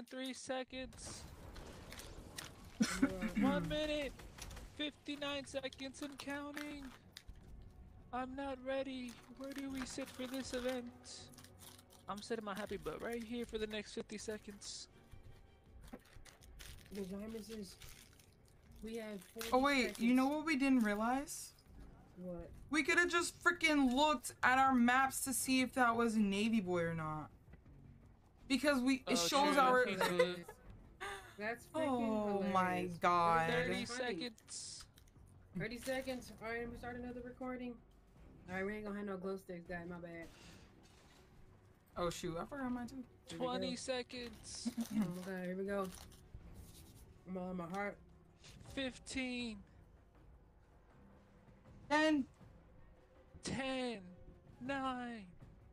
in three seconds. One minute, 59 seconds and counting. I'm not ready. Where do we sit for this event? I'm sitting my happy butt right here for the next 50 seconds. The Jarmuses. We have. Oh wait, you know what we didn't realize? What? We could have just freaking looked at our maps to see if that was a Navy boy or not. Because we Oh, it shows true, our that's Hilarious. Freaking Oh my god. 30 seconds. 30 seconds. All right, we start another recording. All right, we ain't gonna have no glow sticks, guy. My bad. Oh shoot, I forgot mine too. Here we go. 20 seconds. Oh my god, here we go. I'm all in my heart. 15. Then 10, 9,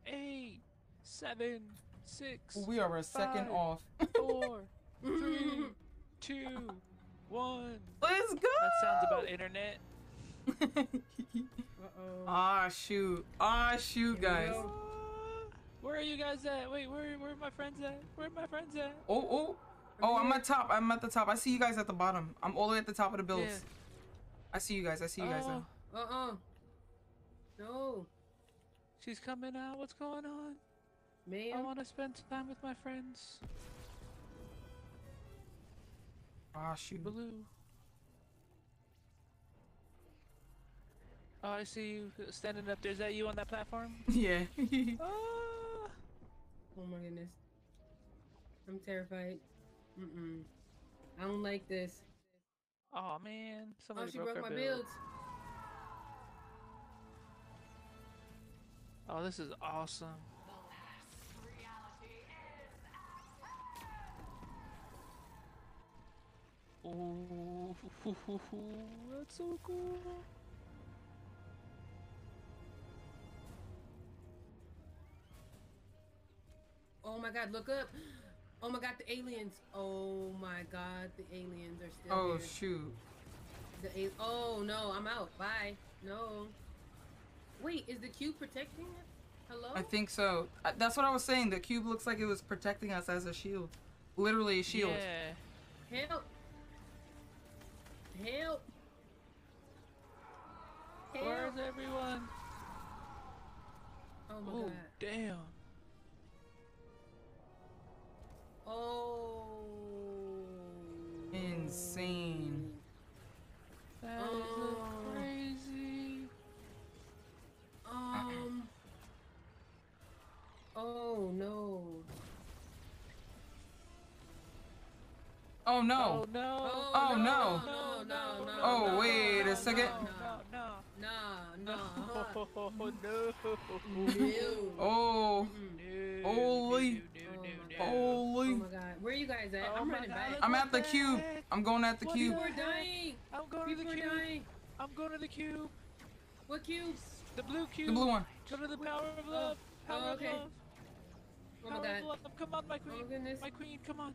8, 7, 6, we are a second Five. off. 4, 3, 2, 1. Let's go. That sounds about internet. Uh-oh. ah shoot. Ah shoot, Here guys. Ah, Where are you guys at? Wait, where where are my friends at? Where are my friends at? Oh oh. Oh, I'm at top. I'm at the top. I see you guys at the bottom. I'm all the way at the top of the builds. Yeah. I see you guys. I see you guys Oh, now. Uh-uh. No. she's coming out. What's going on? I want to spend time with my friends. Ah shoot. Blue. Oh, I see you standing up there. Is that you on that platform? Yeah. Ah! Oh my goodness. I'm terrified. Mm-mm. I don't like this. Oh man, Oh, she broke, broke my build. builds. Oh, this is awesome. Ooh, that's so cool. Oh my god, look up. Oh my god, the aliens. Oh my god, the aliens are still oh here. shoot. The a- oh no, I'm out. Bye. No. Wait, is the cube protecting it? Hello? I think so. Uh, That's what I was saying. The cube looks like it was protecting us as a shield. Literally a shield. Yeah. Help! Help! Help! Where's everyone? Oh my Oh, god. damn. Oh. Insane. Oh oh, oh oh no. no. Oh, no. No, no, no, no. Oh, no, wait a second. No, no, Nah, no. No, no. No. Oh. No, Holy. no, no, no, no. Oh Holy. Oh, my god. Where you guys at? Oh I'm running God, back. I'm at the the cube. I'm going at the What cube. People are dying. I'm going to People the are cube. dying. I'm going to the cube. What cubes? The blue cube. The blue one. Go to the power of love. Power Oh, okay. of love. Oh my god. Come on, my Oh queen. my goodness. My queen, come on.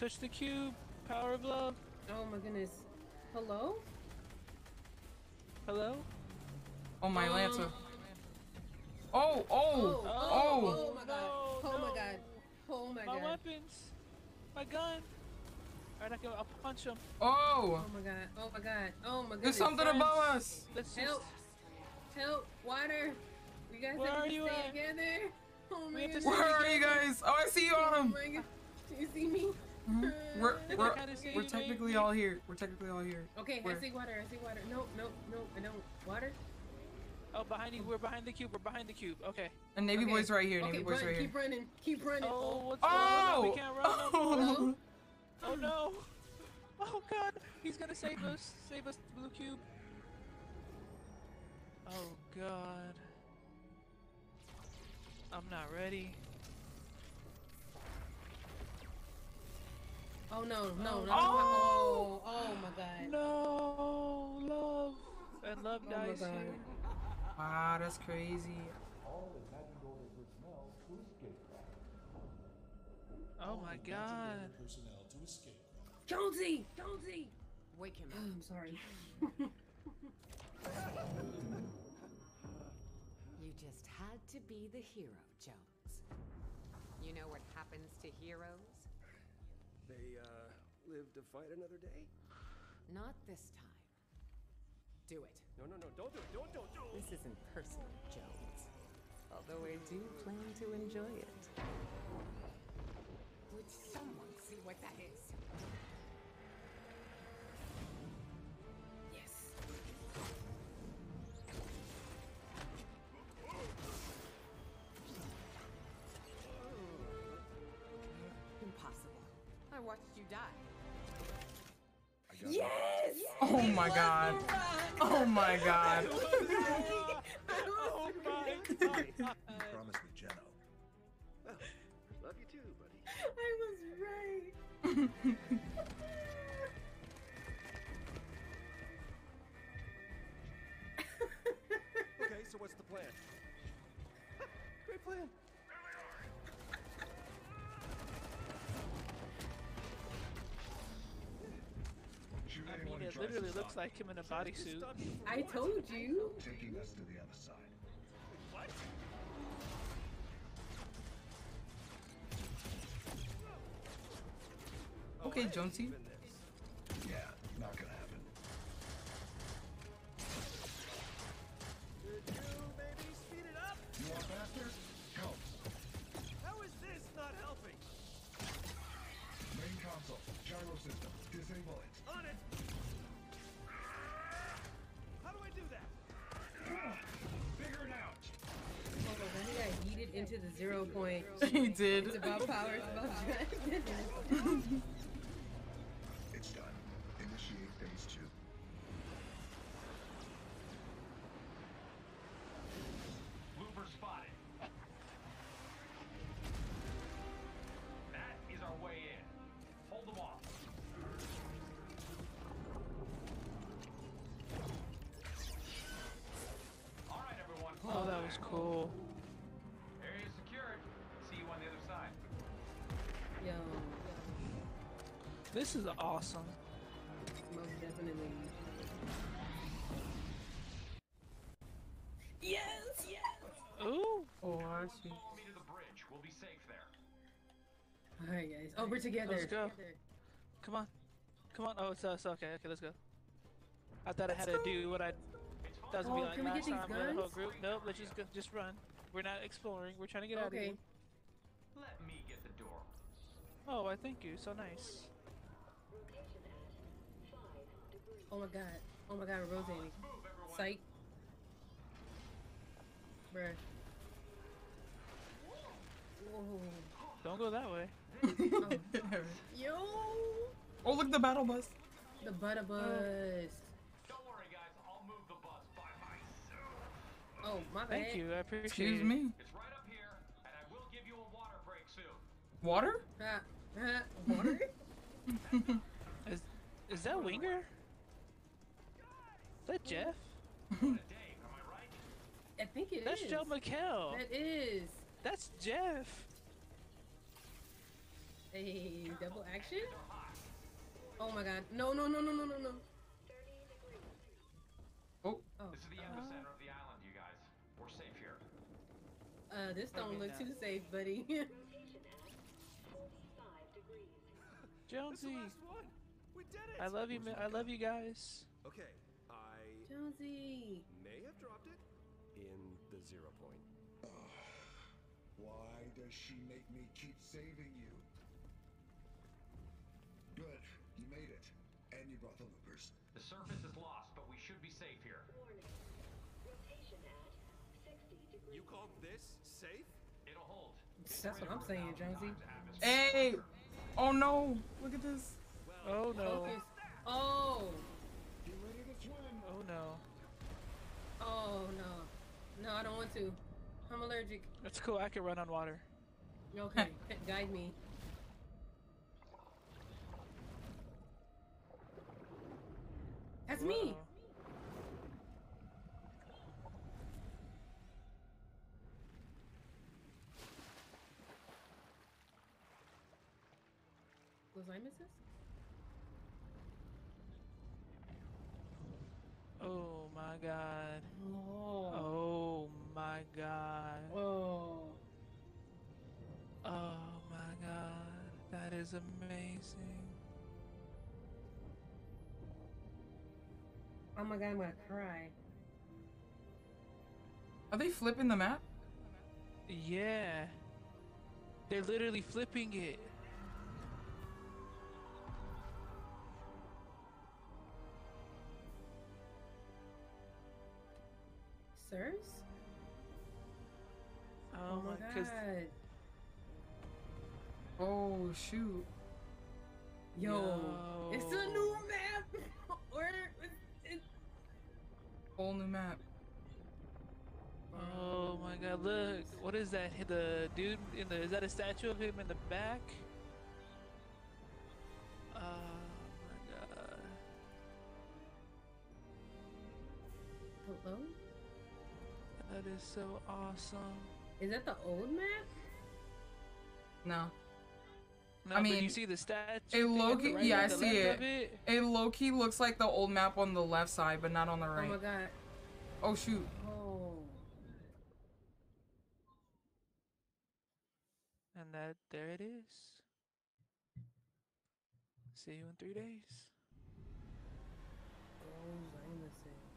Touch the cube. Power of love. Oh my goodness. Hello? Hello. Oh my Um, Lancer. Oh, oh, Oh, oh. oh my god. no, Oh my no. god. Oh my My god. weapons. My gun. Alright, I can, I'll punch him. Oh. Oh my god. Oh my god. Oh my goodness. There's something friends. above us. Let's just. Help. Help. Water. We guys Where have are to you stay at? together. Oh my have to goodness. stay Where are you guys? Oh, I see you, Oh Autumn. my god. Do you see me? Mhm. We're we're, I kinda see we're technically all here. We're technically all here. Okay, Where? I see water. I see water. No, no, no, I don't. Water? Oh, behind you. We're behind the cube. We're behind the cube. Okay. And Navy Okay. Boy's right here. Okay, Navy Boy's run, right here. keep running. Keep running. Oh, what's going on? We Oh! can't run. Oh! Oh no! Oh god! He's gonna save us! Save us, the Blue Cube! Oh god. I'm not ready. Oh no, no, no, Oh. oh. oh, oh my god. No, love. And love Oh dies God. here. Wow, that's crazy. Oh my god. personnel to escape. Jonesy, Jonesy. Wake him Oh, up. I'm sorry. You just had to be the hero, Jones. You know what happens to heroes? They, uh, live to fight another day? Not this time. Do it. No, no, no, don't do it, don't, don't, don't! This isn't personal, Jones. Although I do plan to enjoy it. Would someone see what that is? I watched you die. Yes! Oh my god. Oh my god. Oh my god. Promise me, Jeno. Well, love you too, buddy. I was right. Okay, so what's the plan? Great plan. Literally stop looks like him in a bodysuit. Stop I what? told you. Taking us to the other side. What? Okay, I didn't Jonesy. Into the zero point. he did. It's about power, it's about This is awesome. most definitely. Yes, yes. Ooh. Oh, I see. Follow me to the bridge. We'll be safe there. All right, guys. Oh, we're together. Let's go. Together. Come on. Come on. Oh, it's uh, us. Okay, okay, let's go. I thought I had to do what I that was Oh, be like can we last get these time with the whole guns? group. Nope, let's just go, just run. We're not exploring. We're trying to get out of Okay. here. Let me get the door. Oh, I thank you. So nice. Oh my god. Oh my god, we're rotating. Let's move. Psych. Bruh. Whoa. Don't go that way. Yo! oh, look, the battle bus. The butter bus. Don't worry, guys. I'll move the bus by myself. Oh, my bad. Thank you. I appreciate Excuse it. me. It's right up here, and I will give you a water break soon. Water? Water? Is is that Winger? Is that Jeff? What a day, I right? I think it is. That's Joel McHale. That is. That's Jeff. Hey, double action? Oh my god. No, no, no, no, no, no, no. Oh, Oh, This is the epicenter of the island, you guys. We're safe here. uh, this don't look now. too safe, buddy. That's the Jonesy. last one! We did it! I love you. ma- I love you guys. Okay, I Jonesy. may have dropped it in the zero point. Why does she make me keep saving you? Good. You made it. And you brought the loopers. The surface is lost, but we should be safe here. You call this safe? It'll hold. That's what I'm saying, Jonesy. hey. Oh no. Look at this. Oh no. Focus. Oh. Oh no. Oh no. No, I don't want to. I'm allergic. That's cool. I can run on water. Okay, guide me. That's Whoa. me. Was I Mrs.? My god. Oh. Oh my god. Oh. Oh my god. That is amazing. Oh my god, I'm gonna cry. Are they flipping the map? Yeah. They're literally flipping it. Sirs? Oh, oh, my my god. Oh shoot. Yo, it's a new map. Whole new map. Oh my god, look. What is that? The dude in the is that a statue of him in the back? Oh That is so awesome. Is that the old map? No. No, I but you see the statue. it thing at the low-key- right yeah, I see it. it? It low key looks like the old map on the left side, but not on the right. Oh my god. Oh shoot. Oh. And that there it is. See you in three days. Oh, Zymuses.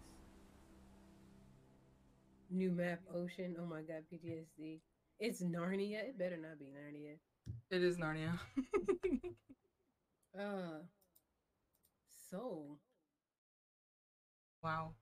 New map, ocean. Oh my god, PTSD. It's Narnia. It better not be Narnia. It is Narnia. Uh. So. wow.